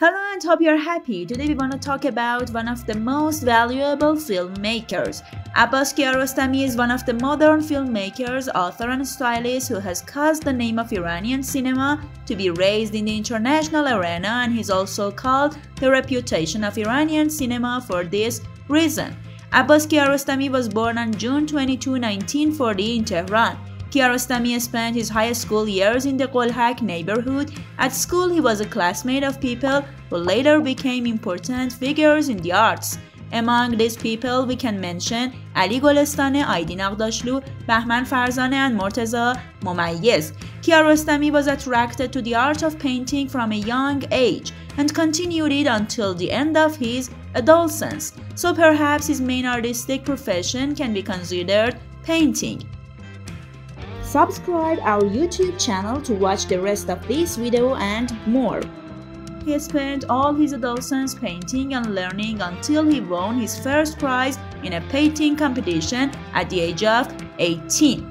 Hello and hope you're happy. Today we want to talk about one of the most valuable filmmakers. Abbas Kiarostami is one of the modern filmmakers, author and stylist who has caused the name of Iranian cinema to be raised in the international arena and he's also called the reputation of Iranian cinema for this reason. Abbas Kiarostami was born on June 22, 1940 in Tehran. Kiarostami spent his high school years in the Gholhak neighborhood. At school, he was a classmate of people who later became important figures in the arts. Among these people, we can mention Ali Golestaneh, Aydin Aghdashloo, Bahman Farzaneh, and Morteza Momayez. Kiarostami was attracted to the art of painting from a young age and continued it until the end of his adolescence, so perhaps his main artistic profession can be considered painting. Subscribe our YouTube channel to watch the rest of this video and more. He spent all his adolescence painting and learning until he won his first prize in a painting competition at the age of 18.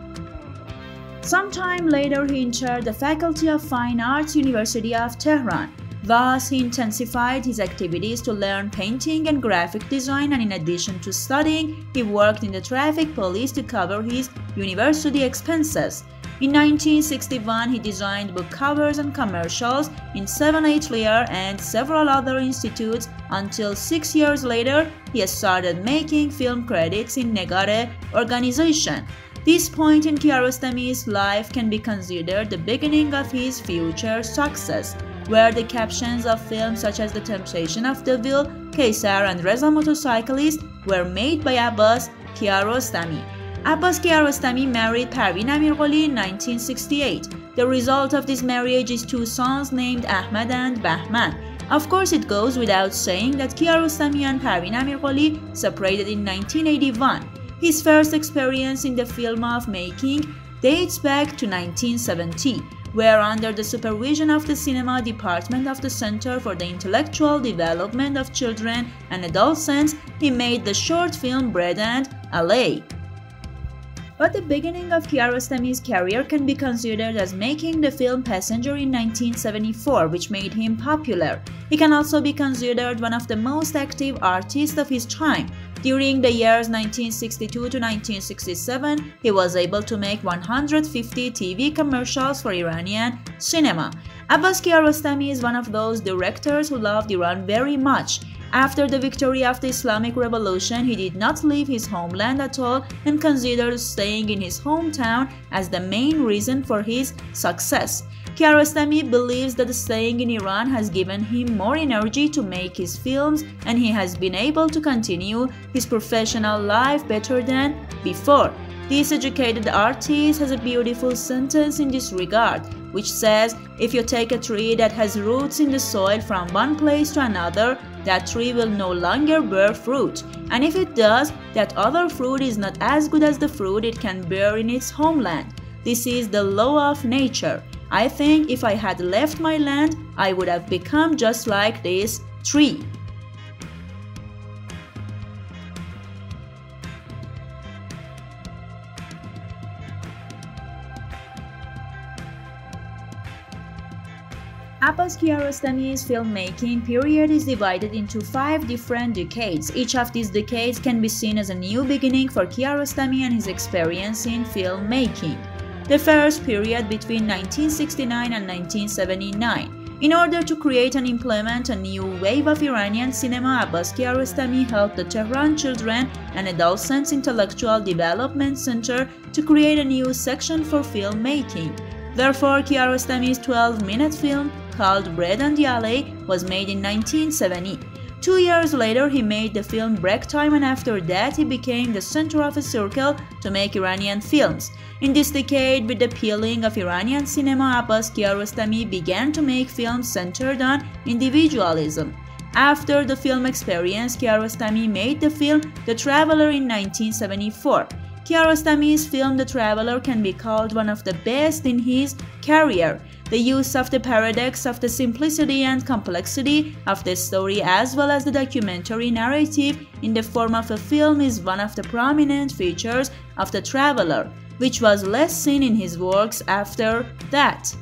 Sometime later, he entered the Faculty of Fine Arts, University of Tehran. Thus, he intensified his activities to learn painting and graphic design and in addition to studying, he worked in the traffic police to cover his university expenses. In 1961, he designed book covers and commercials in 7 Atelier and several other institutes until six years later, he started making film credits in Negareh organization. This point in Kiarostami's life can be considered the beginning of his future success where the captions of films such as The Temptation of the Devil, Qeysar and Reza Motorcyclist were made by Abbas Kiarostami. Abbas Kiarostami married Parvin Amirqoli in 1968. The result of this marriage is two sons named Ahmad and Bahman. Of course, it goes without saying that Kiarostami and Parvin Amirqoli separated in 1981. His first experience in the film of making dates back to 1970 where under the supervision of the cinema department of the Center for the Intellectual Development of Children and Adolescents, he made the short film Bread and Alley. But the beginning of Kiarostami's career can be considered as making the film Passenger in 1974, which made him popular. He can also be considered one of the most active artists of his time. During the years 1962 to 1967, he was able to make 150 TV commercials for Iranian cinema. Abbas Kiarostami is one of those directors who loved Iran very much. After the victory of the Islamic Revolution, he did not leave his homeland at all and considered staying in his hometown as the main reason for his success. Kiarostami believes that staying in Iran has given him more energy to make his films and he has been able to continue his professional life better than before. This educated artist has a beautiful sentence in this regard, which says, if you take a tree that has roots in the soil from one place to another, that tree will no longer bear fruit. And if it does, that other fruit is not as good as the fruit it can bear in its homeland. This is the law of nature. I think if I had left my land, I would have become just like this tree. Abbas Kiarostami's filmmaking period is divided into five different decades. Each of these decades can be seen as a new beginning for Kiarostami and his experience in filmmaking. The first period between 1969 and 1979. In order to create and implement a new wave of Iranian cinema, Abbas Kiarostami helped the Tehran Children and Adolescents Intellectual Development Center to create a new section for filmmaking. Therefore, Kiarostami's 12-minute film called Bread and the Alley was made in 1970. Two years later, he made the film Break Time and after that he became the center of a circle to make Iranian films. In this decade, with the peeling of Iranian cinema, Abbas Kiarostami began to make films centered on individualism. After the film experience, Kiarostami made the film The Traveler in 1974. Kiarostami's film The Traveler can be called one of the best in his career. The use of the paradox of the simplicity and complexity of the story as well as the documentary narrative in the form of a film is one of the prominent features of The Traveler, which was less seen in his works after that.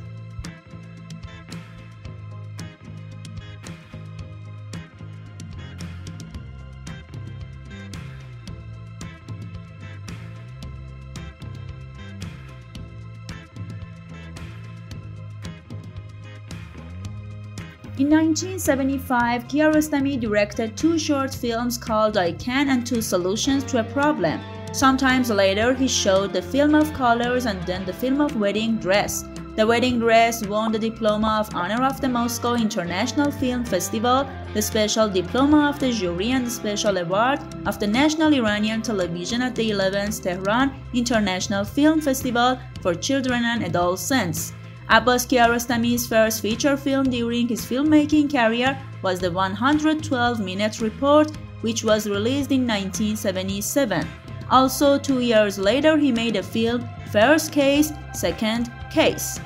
In 1975, Kiarostami directed two short films called I Can and Two Solutions to a Problem. Sometimes later, he showed the film of colors and then the film of wedding dress. The wedding dress won the Diploma of Honor of the Moscow International Film Festival, the Special Diploma of the Jury and the Special Award of the National Iranian Television at the 11th Tehran International Film Festival for Children and Adolescents. Abbas Kiarostami's first feature film during his filmmaking career was the 112-minute report, which was released in 1977. Also, two years later, he made a film, First Case, Second Case.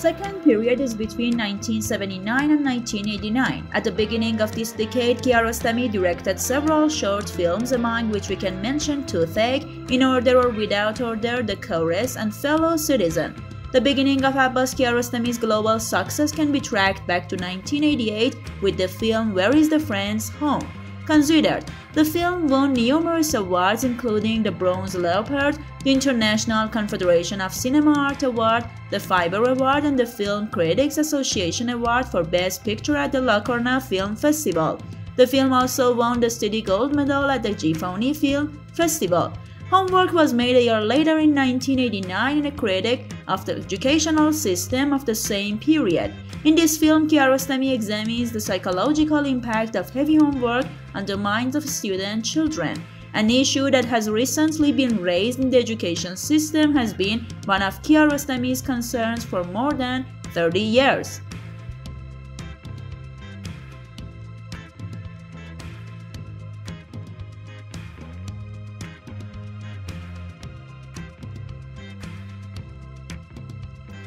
Second period is between 1979 and 1989. At the beginning of this decade, Kiarostami directed several short films, among which we can mention Toothache, In Order or Without Order, The Chorus, and Fellow Citizen. The beginning of Abbas Kiarostami's global success can be tracked back to 1988 with the film Where is the Friend's Home? Considered, the film won numerous awards including the Bronze Leopard, the International Confederation of Cinema Art Award, the Fiber Award and the Film Critics Association Award for Best Picture at the Locarno Film Festival. The film also won the Steady Gold Medal at the Giffoni Film Festival. Homework was made a year later in 1989 in a critic of the educational system of the same period. In this film, Kiarostami examines the psychological impact of heavy homework on the minds of student children. An issue that has recently been raised in the education system has been one of Kiarostami's concerns for more than 30 years.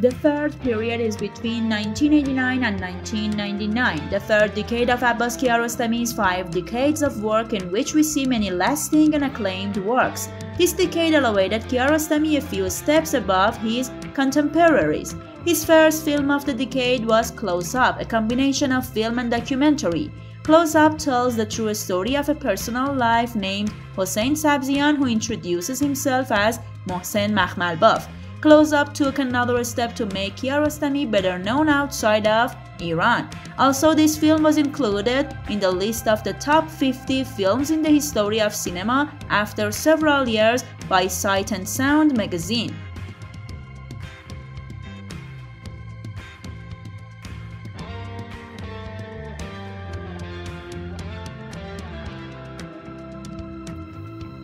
The third period is between 1989 and 1999, the third decade of Abbas Kiarostami's five decades of work in which we see many lasting and acclaimed works. This decade elevated Kiarostami a few steps above his contemporaries. His first film of the decade was Close Up, a combination of film and documentary. Close Up tells the true story of a personal life named Hossein Sabzian who introduces himself as Mohsen Makhmalbaf. Close Up took another step to make Kiarostami better known outside of Iran. Also, this film was included in the list of the top 50 films in the history of cinema after several years by Sight and Sound magazine.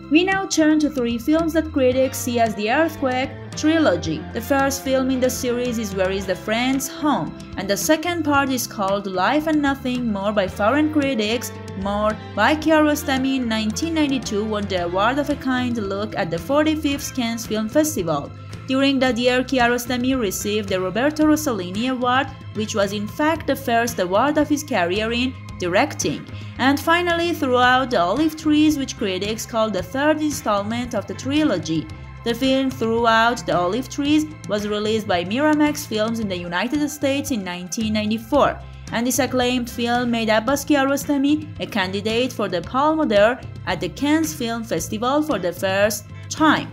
We now turn to three films that critics see as the earthquake trilogy. The first film in the series is Where is the Friend's Home, and the second part is called Life and Nothing More by foreign critics. More by Kiarostami in 1992 won the award of a kind look at the 45th Cannes Film Festival. During that year, Kiarostami received the Roberto Rossellini Award, which was in fact the first award of his career in directing. And finally, throughout the olive trees, which critics call the third installment of the trilogy. The film Throughout the Olive Trees was released by Miramax Films in the United States in 1994, and this acclaimed film made Abbas Kiarostami a candidate for the Palme d'Or at the Cannes Film Festival for the first time.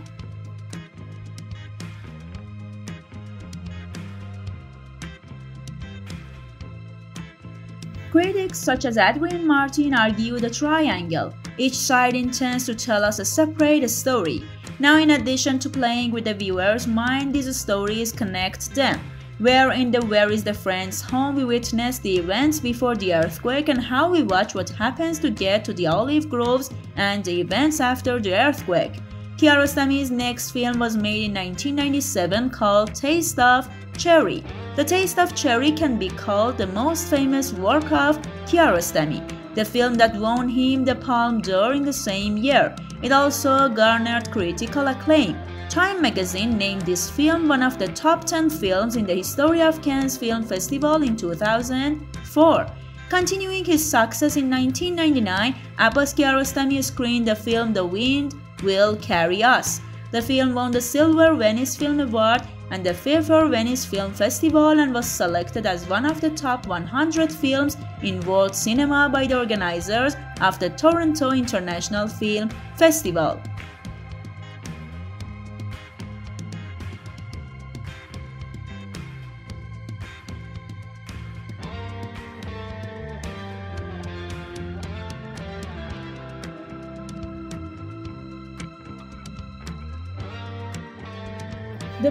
Critics such as Adrian Martin argue the triangle. Each side intends to tell us a separate story. Now in addition to playing with the viewer's mind, these stories connect them. Where in the Where is the Friend's home we witness the events before the earthquake and how we watch what happens to get to the olive groves and the events after the earthquake. Kiarostami's next film was made in 1997 called Taste of Cherry. The Taste of Cherry can be called the most famous work of Kiarostami, the film that won him the Palme d'Or in the same year. It also garnered critical acclaim. Time magazine named this film one of the top 10 films in the history of Cannes Film Festival in 2004. Continuing his success in 1999, Abbas Kiarostami screened the film The Wind Will Carry Us. The film won the Silver Venice Film Award and the Fifth Venice Film Festival and was selected as one of the top 100 films in world cinema by the organizers of the Toronto International Film Festival.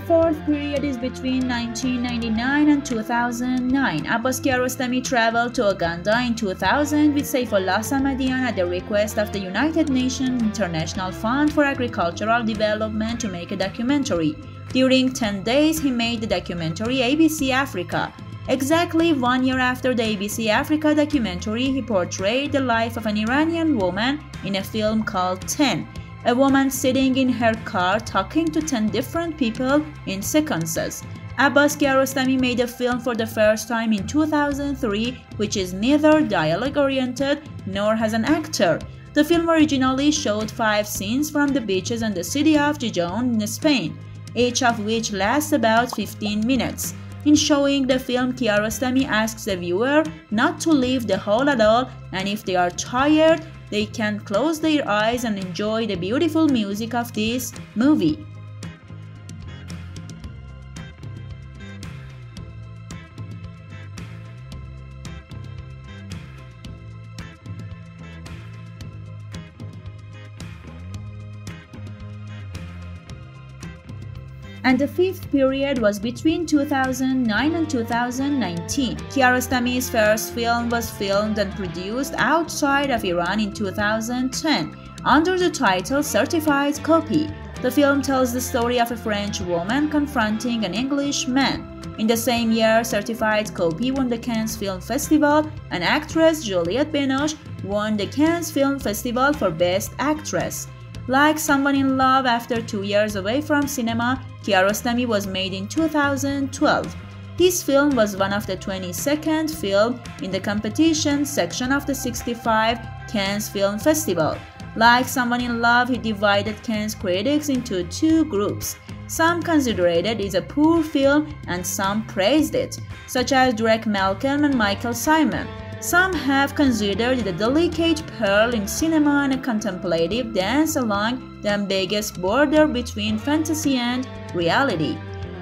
Fourth period is between 1999 and 2009. Abbas Kiarostami traveled to Uganda in 2000 with Saifullah Samadian at the request of the United Nations International Fund for Agricultural Development to make a documentary. During 10 days, he made the documentary ABC Africa. Exactly one year after the ABC Africa documentary, he portrayed the life of an Iranian woman in a film called 10 a woman sitting in her car talking to 10 different people in sequences. Abbas Kiarostami made a film for the first time in 2003 which is neither dialogue-oriented nor has an actor. The film originally showed five scenes from the beaches and the city of Gijón in Spain, each of which lasts about 15 minutes. In showing the film, Kiarostami asks the viewer not to leave the hall at all and if they are tired, they can close their eyes and enjoy the beautiful music of this movie. And the fifth period was between 2009 and 2019. Kiarostami's first film was filmed and produced outside of Iran in 2010 under the title Certified Copy. The film tells the story of a French woman confronting an English man. In the same year, Certified Copy won the Cannes Film Festival, and actress Juliette Binoche won the Cannes Film Festival for Best Actress. Like Someone in Love after two years away from cinema, Kiarostami was made in 2012. This film was one of the 22nd film in the competition section of the 65 Cannes Film Festival. Like Someone in Love, he divided Cannes critics into two groups. Some considered it a poor film and some praised it, such as Derek Malcolm and Michael Simon. Some have considered it a delicate pearl in cinema and a contemplative dance along the ambiguous border between fantasy and reality.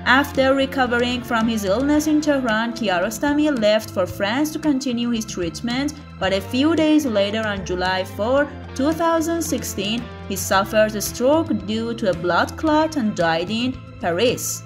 After recovering from his illness in Tehran, Kiarostami left for France to continue his treatment, but a few days later on July 4, 2016, he suffered a stroke due to a blood clot and died in Paris.